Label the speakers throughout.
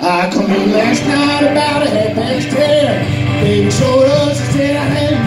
Speaker 1: I come in last night about a half past ten. Baby showed us, she said I had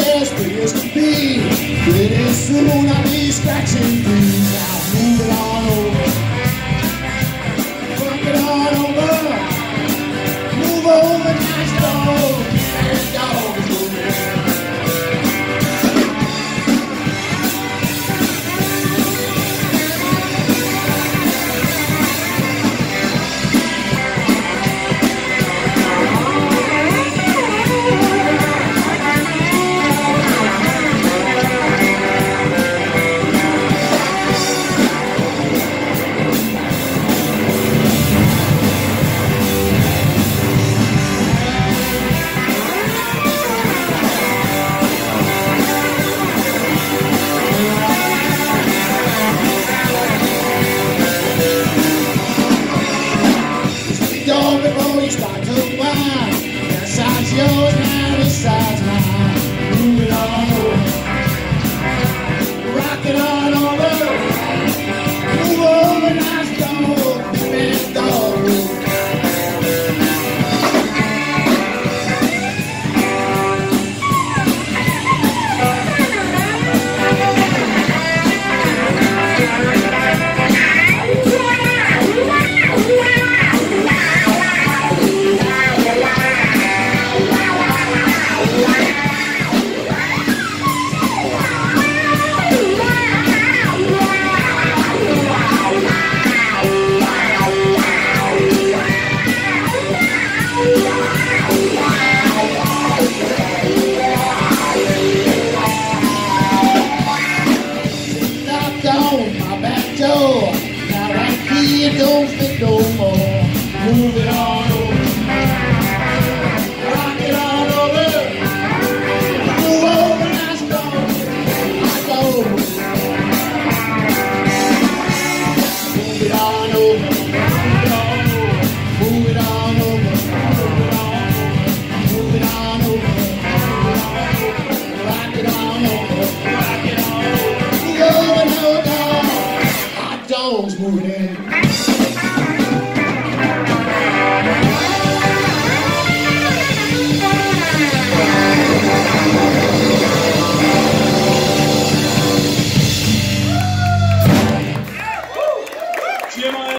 Speaker 1: nasty as can be. Pretty soon I'll be scratching things out, moving on over. your knocked on my back door. Now I see it don't fit no more. Moving on. Jones moving in.